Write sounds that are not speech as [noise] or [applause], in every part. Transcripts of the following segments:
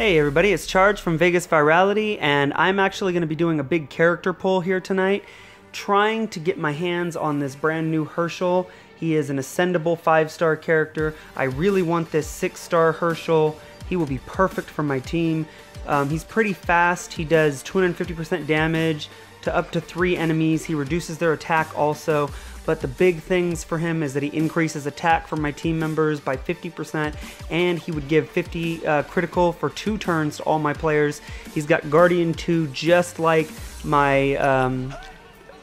Hey everybody, it's Charge from Vegas Virality, and I'm actually going to be doing a big character pull here tonight, trying to get my hands on this brand new Hershel. He is an ascendable 5-star character. I really want this 6-star Hershel. He will be perfect for my team. Um, he's pretty fast. He does 250% damage to up to 3 enemies. He reduces their attack also but the big things for him is that he increases attack for my team members by 50%, and he would give 50 uh, critical for two turns to all my players. He's got Guardian 2 just like my um,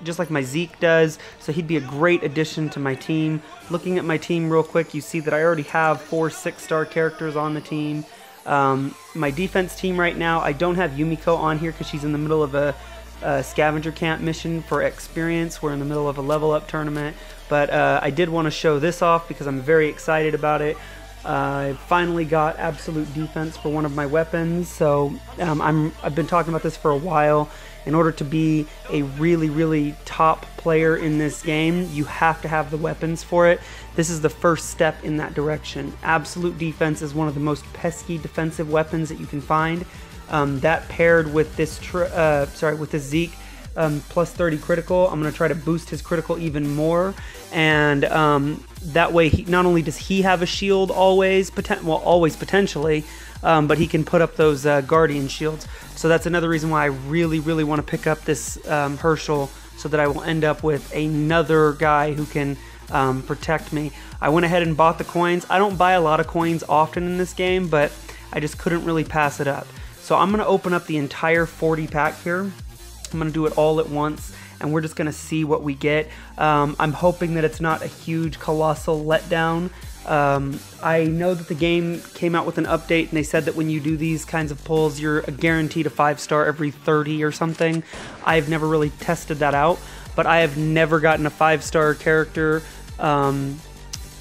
just like my Zeke does, so he'd be a great addition to my team. Looking at my team real quick, you see that I already have four six-star characters on the team. Um, my defense team right now, I don't have Yumiko on here because she's in the middle of a uh, scavenger camp mission for experience. We're in the middle of a level up tournament, but uh, I did want to show this off because I'm very excited about it. Uh, I finally got absolute defense for one of my weapons, so um, I'm I've been talking about this for a while. In order to be a really really top player in this game, you have to have the weapons for it. This is the first step in that direction. Absolute defense is one of the most pesky defensive weapons that you can find. Um, that paired with this, uh, sorry, with this Zeke um, plus 30 critical, I'm going to try to boost his critical even more. And um, that way, he, not only does he have a shield always, poten- well, always potentially, um, but he can put up those uh, guardian shields. So that's another reason why I really, really want to pick up this um, Hershel so that I will end up with another guy who can um, protect me. I went ahead and bought the coins. I don't buy a lot of coins often in this game, but I just couldn't really pass it up. So I'm to open up the entire 40 pack here. I'm to do it all at once and we're just to see what we get. Um, I'm hoping that it's not a huge, colossal letdown. Um, I know that the game came out with an update and they said that when you do these kinds of pulls, you're guaranteed a five star every 30 or something. I've never really tested that out, but I have never gotten a five star character um,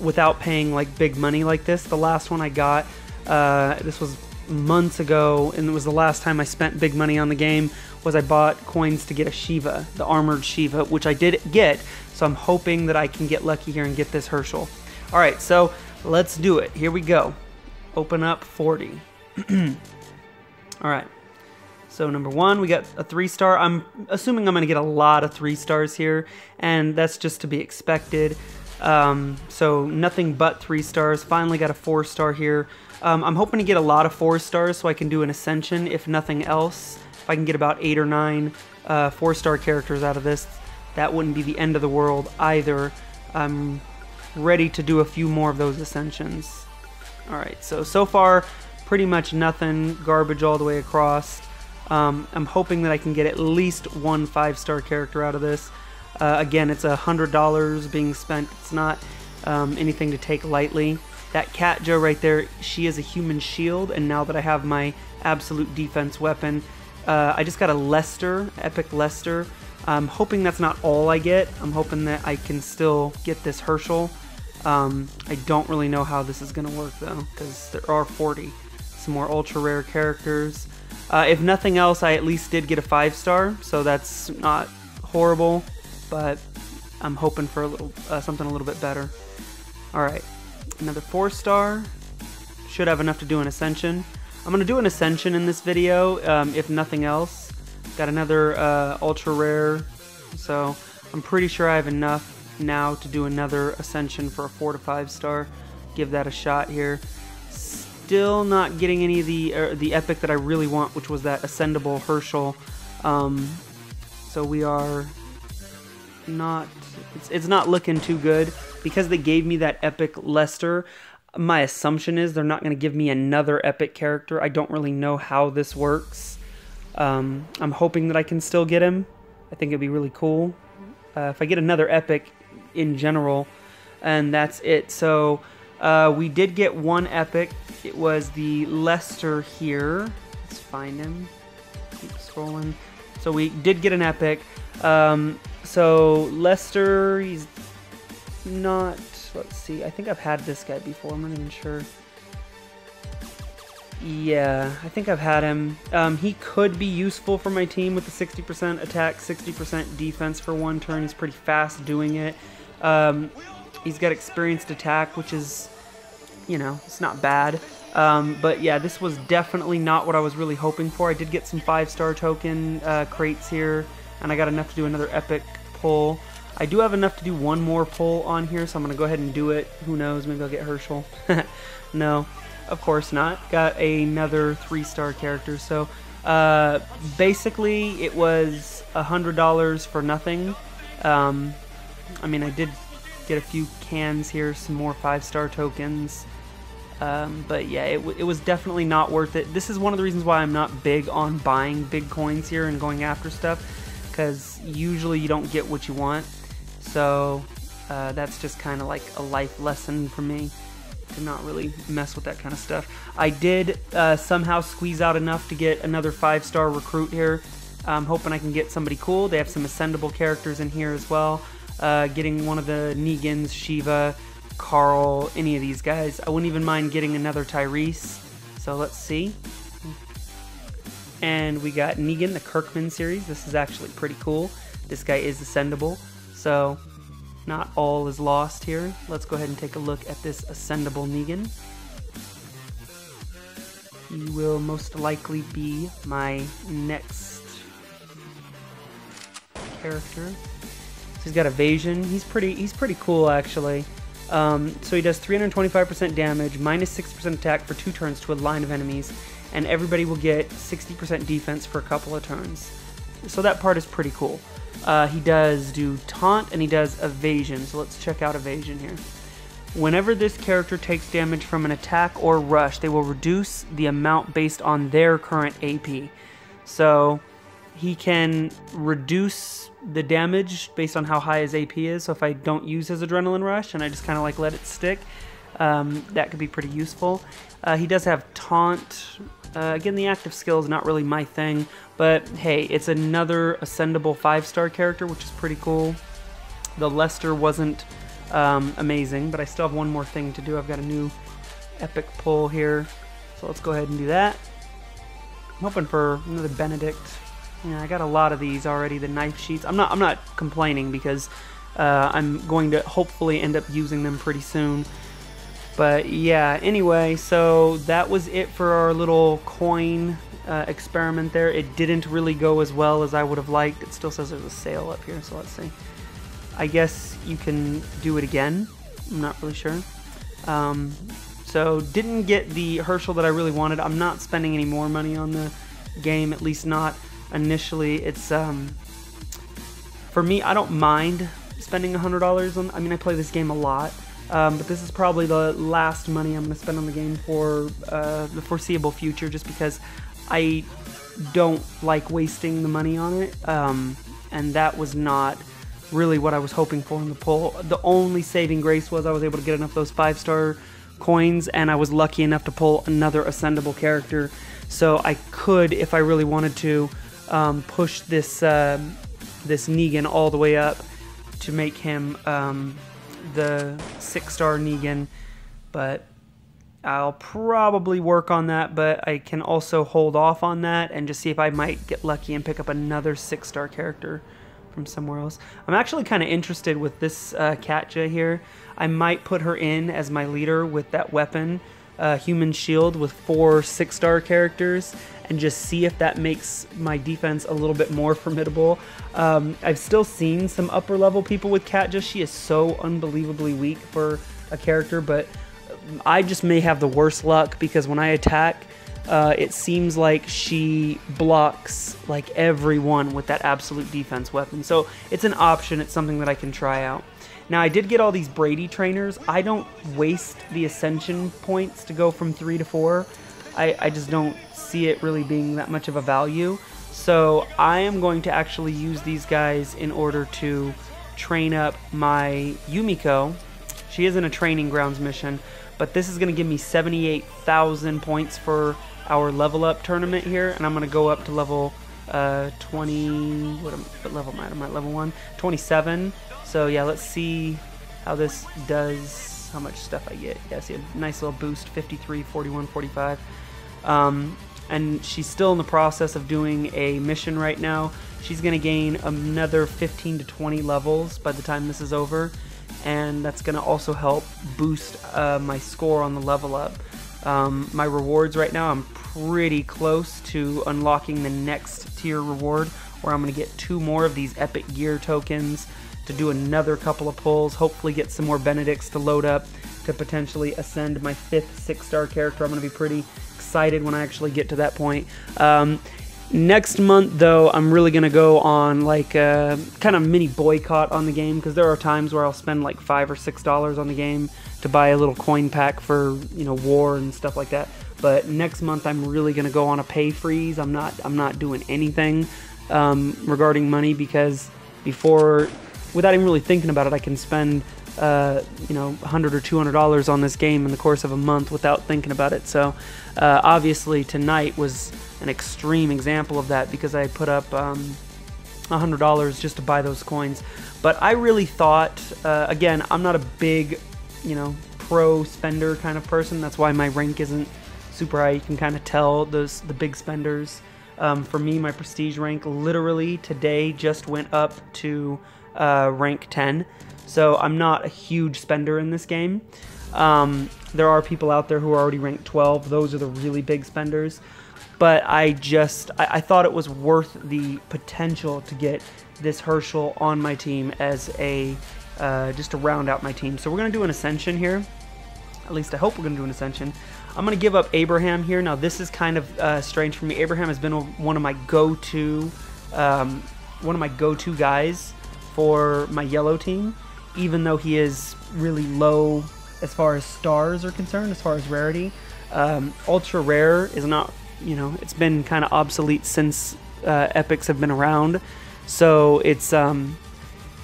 without paying like big money like this. The last one I got, uh, this was months ago, and it was the last time I spent big money on the game, was I bought coins to get a Shiva, the armored Shiva, which I did get, so I'm hoping that I can get lucky here and get this Hershel. Alright, so let's do it. Here we go. Open up 40. [clears throat] Alright. So number one, we got a three star. I'm assuming I'm going to get a lot of three stars here, and that's just to be expected. Um, so nothing but three stars. Finally got a four star here. Um, I'm hoping to get a lot of four stars so I can do an ascension, if nothing else. If I can get about eight or nine uh, four star characters out of this, that wouldn't be the end of the world either. I'm ready to do a few more of those ascensions. Alright, so, so far, pretty much nothing, garbage all the way across. Um, I'm hoping that I can get at least one five star character out of this. Uh, again, it's a hundred dollars being spent. It's not um, anything to take lightly. That Katja right there, she is a human shield, and now that I have my absolute defense weapon, uh, I just got a Lester, Epic Lester. I'm hoping that's not all I get. I'm hoping that I can still get this Hershel. Um, I don't really know how this is going to work though, because there are 40. Some more ultra rare characters. Uh, if nothing else, I at least did get a 5 star, so that's not horrible, but I'm hoping for a little uh, something a little bit better. Alright, another four star. Should have enough to do an ascension. I'm to do an ascension in this video, um, if nothing else. Got another uh, ultra rare, so I'm pretty sure I have enough now to do another ascension for a four to five star. Give that a shot here. Still not getting any of the uh, the epic that I really want, which was that ascendable Hershel. Um, so we are not it's, it's not looking too good because they gave me that epic Lester. My assumption is they're not going to give me another epic character. I don't really know how this works. Um, I'm hoping that I can still get him. I think it'd be really cool uh, if I get another epic in general, and that's it. So uh, we did get one epic. It was the Lester here. Let's find him. Keep scrolling. So we did get an epic. Um, so Lester, he's not. Let's see. I think I've had this guy before. I'm not even sure. Yeah, I think I've had him. Um, he could be useful for my team with the 60% attack, 60% defense for one turn. He's pretty fast doing it. Um, he's got experienced attack, which is, you know, it's not bad. Um, but yeah, this was definitely not what I was really hoping for. I did get some five star token uh, crates here, and I got enough to do another epic pull. I do have enough to do one more pull on here, so I'm going to go ahead and do it. Who knows? Maybe I'll get Hershel. [laughs] no, of course not. Got another three star character. So uh, basically, it was a $100 for nothing. Um, I mean, I did get a few cans here, some more five star tokens. Um, but yeah, it, it was definitely not worth it. This is one of the reasons why I'm not big on buying big coins here and going after stuff, because usually you don't get what you want. So uh, that's just kind of like a life lesson for me to not really mess with that kind of stuff. I did uh, somehow squeeze out enough to get another five star recruit here. I'm hoping I can get somebody cool. They have some ascendable characters in here as well. Uh, getting one of the Negans, Shiva, Carl, any of these guys. I wouldn't even mind getting another Tyrese. So let's see. And we got Negan, the Kirkman series. This is actually pretty cool. This guy is ascendable. So not all is lost here. Let's go ahead and take a look at this ascendable Negan. He will most likely be my next character. So he's got evasion. He's pretty. He's pretty cool actually. Um, so he does 325% damage, minus 6% attack for two turns to a line of enemies, and everybody will get 60% defense for a couple of turns. So that part is pretty cool. Uh, he does do taunt and he does evasion. So let's check out evasion here. Whenever this character takes damage from an attack or rush, they will reduce the amount based on their current AP. So he can reduce the damage based on how high his AP is. So if I don't use his adrenaline rush and I just kind of like let it stick, um, that could be pretty useful. Uh, he does have taunt. Uh, again, the active skill is not really my thing, but hey, it's another ascendable five star character, which is pretty cool. The Lester wasn't um, amazing, but I still have one more thing to do. I've got a new epic pull here, so let's go ahead and do that. I'm hoping for another Benedict yeah, I got a lot of these already. The knife sheets. I'm not. I'm not complaining because uh, I'm going to hopefully end up using them pretty soon. But yeah. Anyway, so that was it for our little coin uh, experiment there. It didn't really go as well as I would have liked. It still says there's a sale up here, so let's see. I guess you can do it again. I'm not really sure. Um, so didn't get the Hershel that I really wanted. I'm not spending any more money on the game, at least not initially. It's um, for me, I don't mind spending $100 on. I mean, I play this game a lot, um, but this is probably the last money I'm going to spend on the game for uh, the foreseeable future, just because I don't like wasting the money on it, um, and that was not really what I was hoping for in the pull. The only saving grace was I was able to get enough of those five star coins, and I was lucky enough to pull another ascendable character. So I could, if I really wanted to, um, push this um, this Negan all the way up to make him um, the six star Negan, but I'll probably work on that. But I can also hold off on that and just see if I might get lucky and pick up another six star character from somewhere else. I'm actually kind of interested with this uh, Katja here. I might put her in as my leader with that weapon, uh, Human Shield, with four six star characters and just see if that makes my defense a little bit more [laughs] formidable. Um, I've still seen some upper level people with Katja. She is so unbelievably weak for a character, but I just may have the worst luck because when I attack, uh, it seems like she blocks like everyone with that absolute defense weapon. So it's an option. It's something that I can try out. Now I did get all these Brady trainers. I don't waste the ascension points to go from three to four. I, I just don't see it really being that much of a value. So I am going to actually use these guys in order to train up my Yumiko. She is in a training grounds mission, but this is going to give me 78,000 points for our level up tournament here, and I'm going to go up to level uh, 20. What, am, what level am I? Am I level 1? 27. So yeah, let's see how this does, how much stuff I get. Yeah, see a nice little boost 53, 41, 45. Um, and she's still in the process of doing a mission right now. She's going to gain another 15 to 20 levels by the time this is over, and that's going to also help boost uh, my score on the level up. Um, my rewards right now, I'm pretty close to unlocking the next tier reward where I'm going to get two more of these epic gear tokens to do another couple of pulls, hopefully get some more Benedicts to load up to potentially ascend my fifth six star character. I'm going to be pretty excited when I actually get to that point. Um, next month, though, I'm really to go on like a kind of mini boycott on the game because there are times where I'll spend like five or six dollars on the game to buy a little coin pack for you know war and stuff like that. But next month, I'm really to go on a pay freeze. I'm not I'm not doing anything um, regarding money because before, without even really thinking about it, I can spend uh, you know, 100 or 200 dollars on this game in the course of a month without thinking about it. So, uh, obviously, tonight was an extreme example of that because I put up um, $100 just to buy those coins. But I really thought, uh, again, I'm not a big, you know, pro spender kind of person. That's why my rank isn't super high. You can kind of tell those the big spenders. Um, for me, my prestige rank literally today just went up to uh, rank 10. So I'm not a huge spender in this game. Um, there are people out there who are already ranked 12. Those are the really big spenders. But I just, I, I thought it was worth the potential to get this Hershel on my team as a, uh, just to round out my team. So we're going to do an Ascension here. At least I hope we're going to do an Ascension. I'm going to give up Abraham here. Now this is kind of uh, strange for me. Abraham has been one of my go-to, um, one of my go-to guys for my yellow team even though he is really low as far as stars are concerned, as far as rarity. Um, ultra rare is not, you know, it's been kind of obsolete since uh, epics have been around. So it's um,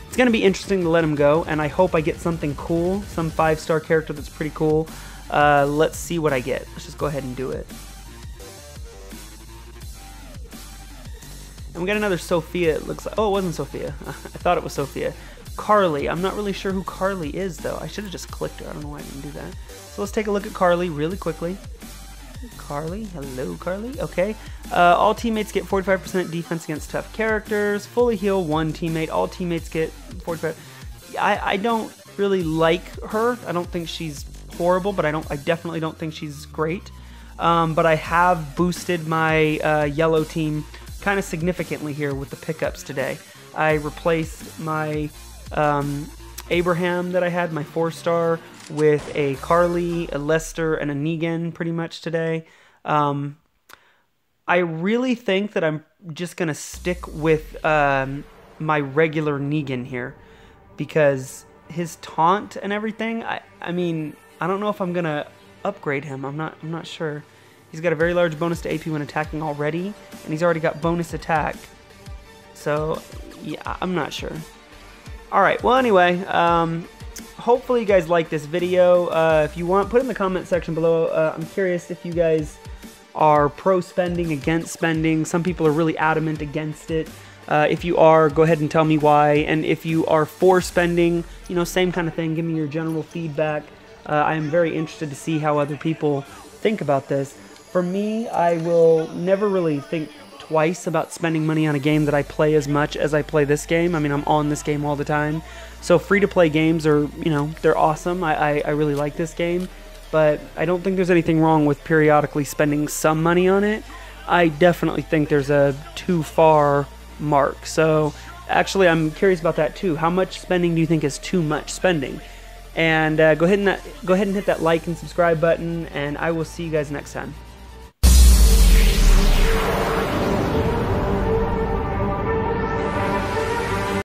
it's gonna be interesting to let him go, and I hope I get something cool, some five star character that's pretty cool. Uh, let's see what I get. Let's just go ahead and do it. And we got another Sophia. It looks like. Oh, it wasn't Sophia. [laughs] I thought it was Sophia. Carly. I'm not really sure who Carly is, though. I should have just clicked her. I don't know why I didn't do that. So let's take a look at Carly really quickly. Carly. Hello, Carly. Okay. Uh, all teammates get 45% defense against tough characters. Fully heal one teammate. All teammates get 45. I, I don't really like her. I don't think she's horrible, but I don't. I definitely don't think she's great. Um, but I have boosted my uh, yellow team kind of significantly here with the pickups today. I replaced my um, Abraham that I had, my four star, with a Carly, a Lester, and a Negan pretty much today. Um, I really think that I'm just going to stick with um, my regular Negan here because his taunt and everything, I, I mean, I don't know if I'm going to upgrade him. I'm not I'm not sure. He's got a very large bonus to AP when attacking already, and he's already got bonus attack. So, yeah, I'm not sure. Alright, well anyway, um, hopefully you guys like this video. Uh, if you want, put in the comment section below. Uh, I'm curious if you guys are pro spending, against spending. Some people are really adamant against it. Uh, if you are, go ahead and tell me why. And if you are for spending, you know, same kind of thing. Give me your general feedback. Uh, I am very interested to see how other people think about this. For me, I will never really think twice about spending money on a game that I play as much as I play this game. I mean, I'm on this game all the time. So free to play games are, you know, they're awesome. I, I, I really like this game, but I don't think there's anything wrong with periodically spending some money on it. I definitely think there's a too far mark. So actually, I'm curious about that too. How much spending do you think is too much spending? And uh, go ahead and go ahead and hit that like and subscribe button, and I will see you guys next time.